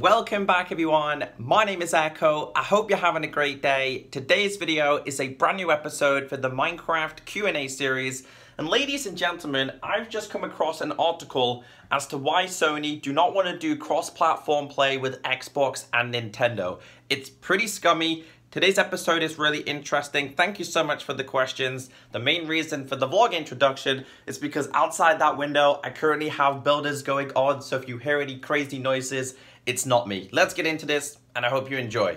Welcome back everyone, my name is Ecko, I hope you're having a great day. Today's video is a brand new episode for the Minecraft Q&A series. And ladies and gentlemen, I've just come across an article as to why Sony do not want to do cross-platform play with Xbox and Nintendo. It's pretty scummy, Today's episode is really interesting. Thank you so much for the questions. The main reason for the vlog introduction is because outside that window, I currently have builders going on. So if you hear any crazy noises, it's not me. Let's get into this and I hope you enjoy.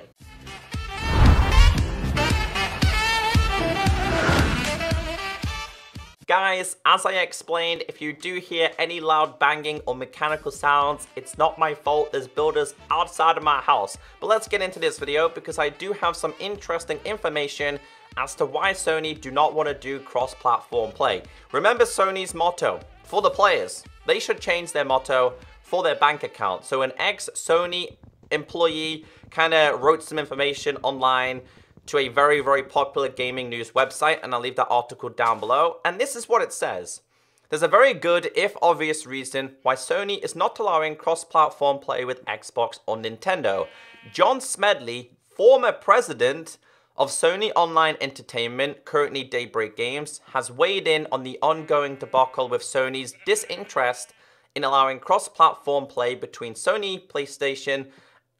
Guys, as I explained, if you do hear any loud banging or mechanical sounds, it's not my fault, there's builders outside of my house. But let's get into this video because I do have some interesting information as to why Sony do not want to do cross-platform play. Remember Sony's motto, for the players. They should change their motto for their bank account. So an ex-Sony employee kind of wrote some information online to a very, very popular gaming news website, and I'll leave that article down below. And this is what it says. There's a very good, if obvious, reason why Sony is not allowing cross-platform play with Xbox or Nintendo. John Smedley, former president of Sony Online Entertainment, currently Daybreak Games, has weighed in on the ongoing debacle with Sony's disinterest in allowing cross-platform play between Sony PlayStation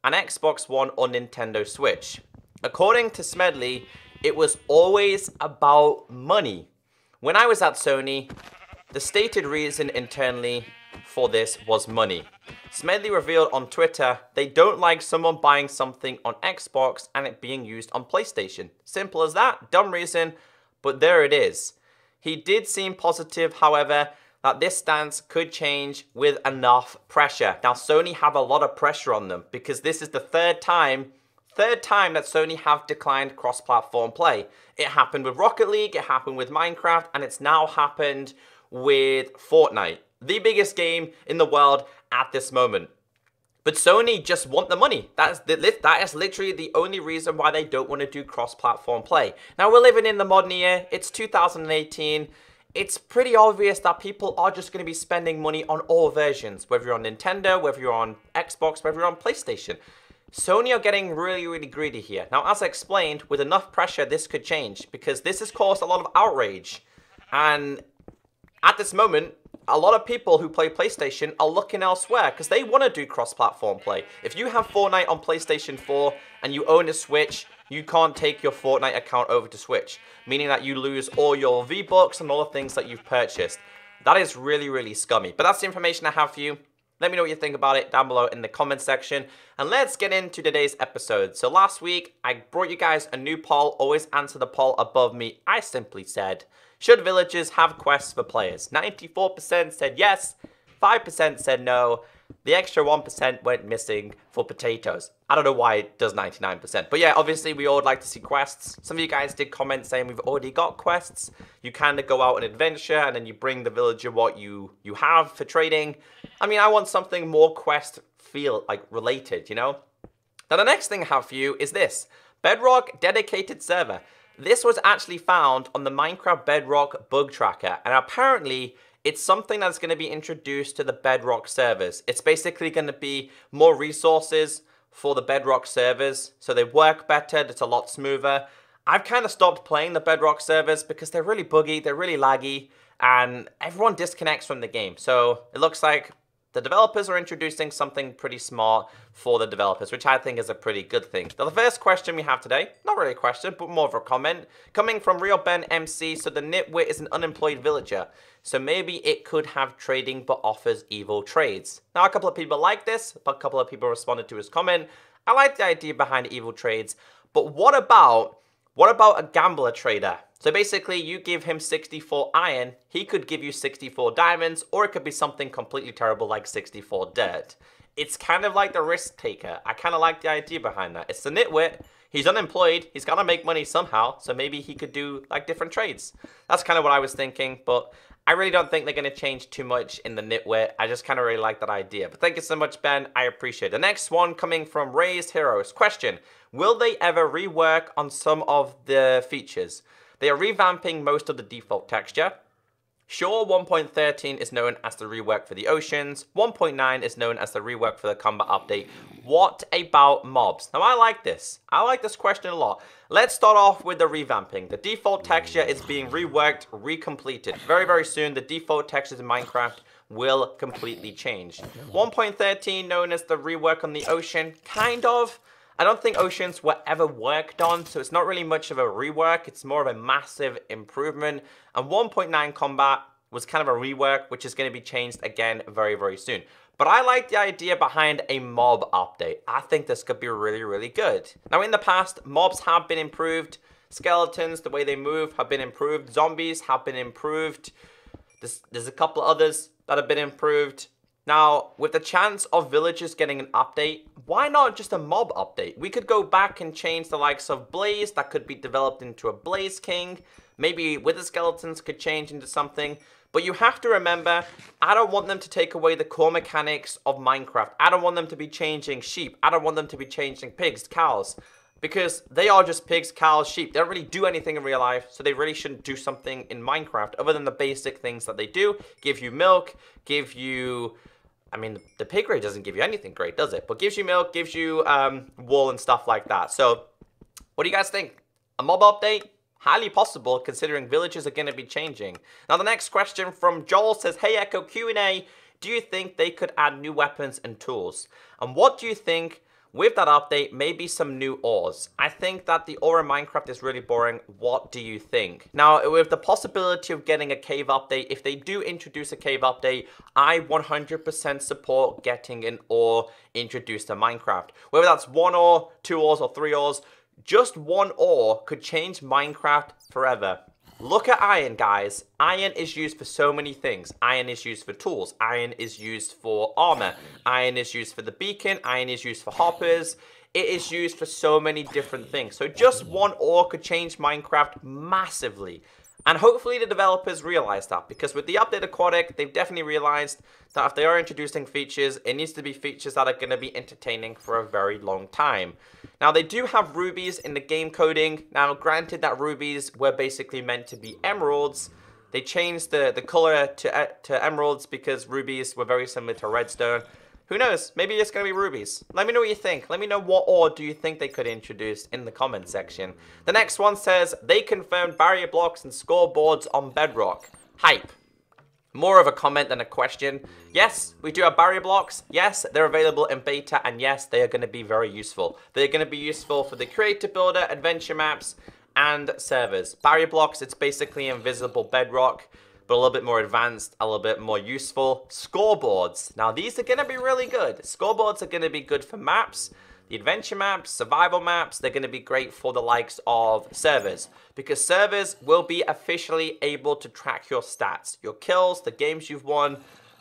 and Xbox One or Nintendo Switch. According to Smedley, it was always about money. When I was at Sony, the stated reason internally for this was money. Smedley revealed on Twitter they don't like someone buying something on Xbox and it being used on PlayStation. Simple as that, dumb reason, but there it is. He did seem positive, however, that this stance could change with enough pressure. Now, Sony have a lot of pressure on them because this is the third time third time that Sony have declined cross-platform play. It happened with Rocket League, it happened with Minecraft, and it's now happened with Fortnite, the biggest game in the world at this moment. But Sony just want the money. That's that is literally the only reason why they don't want to do cross-platform play. Now we're living in the modern year. It's 2018. It's pretty obvious that people are just going to be spending money on all versions, whether you're on Nintendo, whether you're on Xbox, whether you're on PlayStation. Sony are getting really, really greedy here. Now, as I explained, with enough pressure, this could change because this has caused a lot of outrage. And at this moment, a lot of people who play PlayStation are looking elsewhere because they want to do cross-platform play. If you have Fortnite on PlayStation 4 and you own a Switch, you can't take your Fortnite account over to Switch, meaning that you lose all your V-Bucks and all the things that you've purchased. That is really, really scummy. But that's the information I have for you. Let me know what you think about it down below in the comment section. And let's get into today's episode. So last week, I brought you guys a new poll. Always answer the poll above me. I simply said, should villagers have quests for players? 94% said yes, 5% said no, the extra 1% went missing for potatoes. I don't know why it does 99%. But yeah, obviously we all would like to see quests. Some of you guys did comment saying we've already got quests. You kind of go out on adventure and then you bring the villager what you, you have for trading. I mean, I want something more quest feel like related, you know? Now the next thing I have for you is this. Bedrock dedicated server. This was actually found on the Minecraft Bedrock bug tracker and apparently it's something that's going to be introduced to the Bedrock servers. It's basically going to be more resources for the Bedrock servers, so they work better, it's a lot smoother. I've kind of stopped playing the Bedrock servers because they're really buggy, they're really laggy, and everyone disconnects from the game. So it looks like the developers are introducing something pretty smart for the developers, which I think is a pretty good thing. Now, the first question we have today, not really a question, but more of a comment, coming from Real Ben MC. So the nitwit is an unemployed villager. So maybe it could have trading but offers evil trades. Now, a couple of people like this, but a couple of people responded to his comment. I like the idea behind evil trades, but what about, what about a gambler trader? So basically, you give him 64 iron, he could give you 64 diamonds, or it could be something completely terrible like 64 dirt. It's kind of like the risk taker. I kind of like the idea behind that. It's the nitwit. He's unemployed. He's got to make money somehow. So maybe he could do like different trades. That's kind of what I was thinking. But I really don't think they're going to change too much in the nitwit. I just kind of really like that idea. But thank you so much, Ben. I appreciate it. The next one coming from Raised Heroes. Question. Will they ever rework on some of the features? They are revamping most of the default texture. Sure, 1.13 is known as the rework for the oceans, 1.9 is known as the rework for the combat update. What about mobs? Now, I like this. I like this question a lot. Let's start off with the revamping. The default texture is being reworked, recompleted. Very, very soon, the default textures in Minecraft will completely change. 1.13, known as the rework on the ocean, kind of. I don't think Oceans were ever worked on, so it's not really much of a rework. It's more of a massive improvement. And 1.9 Combat was kind of a rework, which is going to be changed again very, very soon. But I like the idea behind a mob update. I think this could be really, really good. Now, in the past, mobs have been improved. Skeletons, the way they move, have been improved. Zombies have been improved. There's, there's a couple others that have been improved. Now, with the chance of villagers getting an update, why not just a mob update? We could go back and change the likes of Blaze, that could be developed into a Blaze King. Maybe Wither Skeletons could change into something. But you have to remember, I don't want them to take away the core mechanics of Minecraft. I don't want them to be changing sheep. I don't want them to be changing pigs, cows. Because they are just pigs, cows, sheep. They don't really do anything in real life, so they really shouldn't do something in Minecraft other than the basic things that they do. Give you milk, give you I mean, the pig grade doesn't give you anything great, does it? But gives you milk, gives you um, wool and stuff like that. So, what do you guys think? A mob update? Highly possible, considering villages are going to be changing. Now, the next question from Joel says, Hey Ecko Q&A, do you think they could add new weapons and tools? And what do you think with that update, maybe some new ores. I think that the ore in Minecraft is really boring. What do you think? Now, with the possibility of getting a cave update, if they do introduce a cave update, I 100% support getting an ore introduced to Minecraft. Whether that's one ore, two ores, or three ores, just one ore could change Minecraft forever. Look at iron, guys. Iron is used for so many things. Iron is used for tools. Iron is used for armor. Iron is used for the beacon. Iron is used for hoppers. It is used for so many different things. So just one ore could change Minecraft massively. And hopefully the developers realize that because with the update Aquatic, they've definitely realized that if they are introducing features, it needs to be features that are going to be entertaining for a very long time. Now, they do have rubies in the game coding. Now, granted that rubies were basically meant to be emeralds, they changed the, the color to, to emeralds because rubies were very similar to redstone. Who knows? Maybe it's going to be rubies. Let me know what you think. Let me know what ore do you think they could introduce in the comment section. The next one says, they confirmed barrier blocks and scoreboards on Bedrock. Hype. More of a comment than a question. Yes, we do have barrier blocks. Yes, they're available in beta. And yes, they are going to be very useful. They're going to be useful for the creator builder, adventure maps, and servers. Barrier blocks, it's basically invisible bedrock but a little bit more advanced, a little bit more useful. Scoreboards. Now, these are going to be really good. Scoreboards are going to be good for maps, the adventure maps, survival maps. They're going to be great for the likes of servers because servers will be officially able to track your stats, your kills, the games you've won,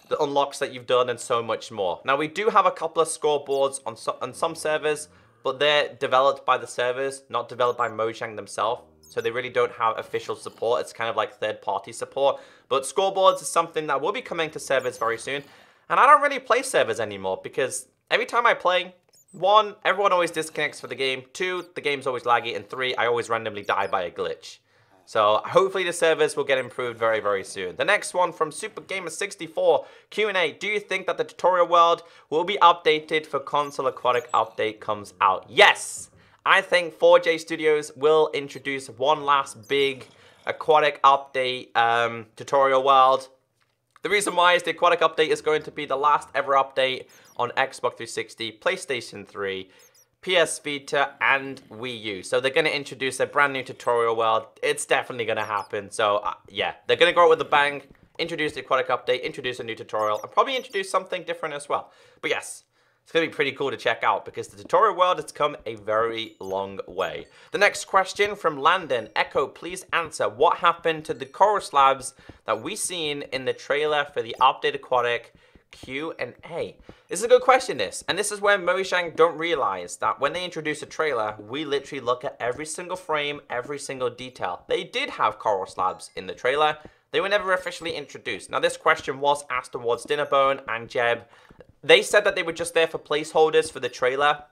the unlocks that you've done, and so much more. Now, we do have a couple of scoreboards on, so on some servers, but they're developed by the servers, not developed by Mojang themselves so they really don't have official support. It's kind of like third-party support. But scoreboards is something that will be coming to servers very soon. And I don't really play servers anymore because every time I play, one, everyone always disconnects for the game. Two, the game's always laggy. And three, I always randomly die by a glitch. So hopefully the servers will get improved very, very soon. The next one from Super Gamer 64 Q&A. Do you think that the tutorial world will be updated for console aquatic update comes out? Yes! I think 4J Studios will introduce one last big aquatic update um, tutorial world. The reason why is the aquatic update is going to be the last ever update on Xbox 360, PlayStation 3, PS Vita, and Wii U. So they're going to introduce a brand new tutorial world. It's definitely going to happen. So uh, yeah, they're going to go out with a bang, introduce the aquatic update, introduce a new tutorial, and probably introduce something different as well. But yes, it's going to be pretty cool to check out because the tutorial world has come a very long way. The next question from Landon. Ecko, please answer. What happened to the coral slabs that we seen in the trailer for the update aquatic Q&A? This is a good question, this. And this is where Mojang don't realize that when they introduce a trailer, we literally look at every single frame, every single detail. They did have coral slabs in the trailer. They were never officially introduced. Now, this question was asked towards Dinnerbone and Jeb they said that they were just there for placeholders for the trailer.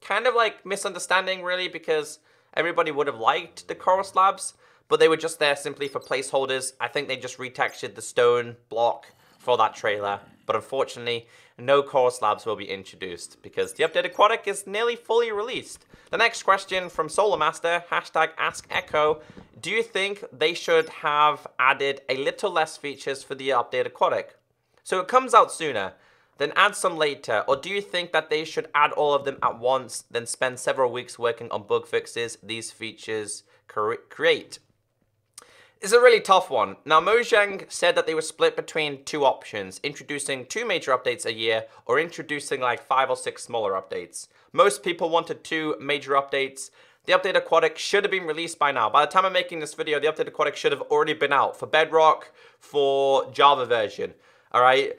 Kind of like misunderstanding, really, because everybody would have liked the coral slabs. but they were just there simply for placeholders. I think they just retextured the stone block for that trailer, but unfortunately, no coral slabs will be introduced because the updated aquatic is nearly fully released. The next question from Solar Master, hashtag Ask Ecko, do you think they should have added a little less features for the updated aquatic? So it comes out sooner, then add some later, or do you think that they should add all of them at once, then spend several weeks working on bug fixes these features create? It's a really tough one. Now, Mojang said that they were split between two options, introducing two major updates a year or introducing like five or six smaller updates. Most people wanted two major updates. The update Aquatic should have been released by now. By the time I'm making this video, the update Aquatic should have already been out for Bedrock, for Java version. All right?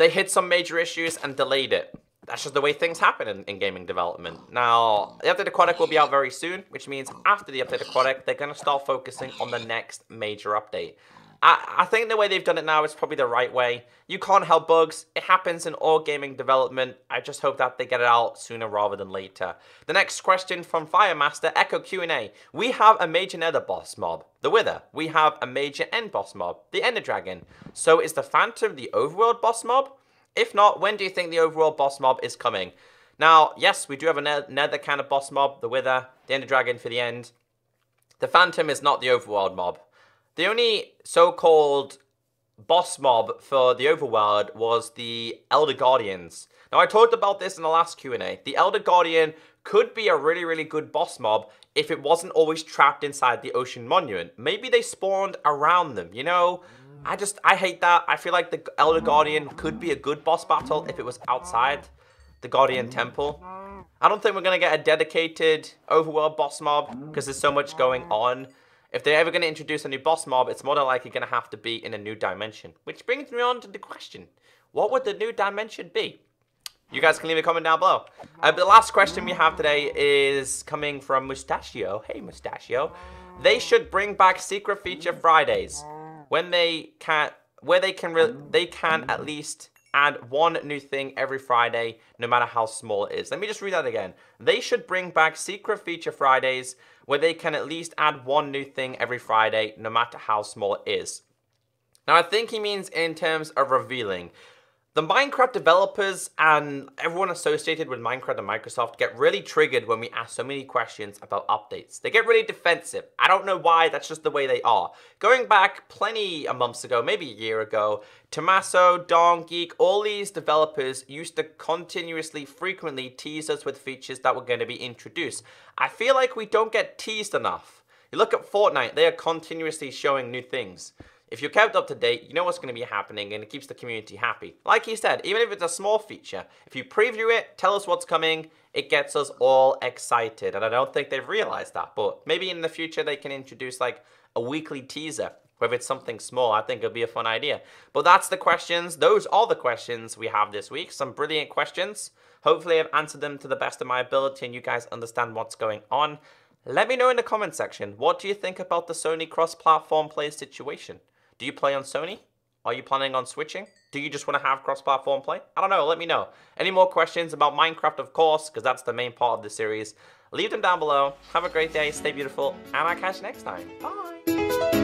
They hit some major issues and delayed it that's just the way things happen in, in gaming development. Now, the update Aquatic will be out very soon, which means after the update Aquatic, they're going to start focusing on the next major update. I, I think the way they've done it now is probably the right way. You can't help bugs. It happens in all gaming development. I just hope that they get it out sooner rather than later. The next question from Firemaster, Ecko Q&A. We have a major nether boss mob, the Wither. We have a major end boss mob, the Ender Dragon. So is the Phantom the overworld boss mob? If not, when do you think the overworld boss mob is coming? Now, yes, we do have another kind of boss mob, the Wither, the Ender Dragon for the end. The Phantom is not the overworld mob. The only so-called boss mob for the overworld was the Elder Guardians. Now, I talked about this in the last Q&A. The Elder Guardian could be a really, really good boss mob if it wasn't always trapped inside the Ocean Monument. Maybe they spawned around them, you know? I just, I hate that. I feel like the Elder Guardian could be a good boss battle if it was outside the Guardian Temple. I don't think we're going to get a dedicated overworld boss mob because there's so much going on. If they're ever going to introduce a new boss mob, it's more than likely going to have to be in a new dimension. Which brings me on to the question. What would the new dimension be? You guys can leave a comment down below. Uh, the last question we have today is coming from Mustachio. Hey, Mustachio. They should bring back Secret Feature Fridays when they can where they can they can at least add one new thing every Friday, no matter how small it is. Let me just read that again. They should bring back Secret Feature Fridays, where they can at least add one new thing every Friday, no matter how small it is. Now, I think he means in terms of revealing. The Minecraft developers and everyone associated with Minecraft and Microsoft get really triggered when we ask so many questions about updates. They get really defensive. I don't know why, that's just the way they are. Going back plenty of months ago, maybe a year ago, Tommaso, Don, Geek, all these developers used to continuously, frequently tease us with features that were going to be introduced. I feel like we don't get teased enough. You look at Fortnite, they are continuously showing new things. If you're kept up to date, you know what's going to be happening and it keeps the community happy. Like he said, even if it's a small feature, if you preview it, tell us what's coming, it gets us all excited. And I don't think they've realized that, but maybe in the future they can introduce like a weekly teaser whether it's something small, I think it'll be a fun idea. But that's the questions. Those are the questions we have this week. Some brilliant questions. Hopefully I've answered them to the best of my ability and you guys understand what's going on. Let me know in the comment section, what do you think about the Sony cross-platform play situation? Do you play on Sony? Are you planning on switching? Do you just want to have cross-platform play? I don't know, let me know. Any more questions about Minecraft, of course, because that's the main part of the series. Leave them down below. Have a great day, stay beautiful, and I'll catch you next time. Bye!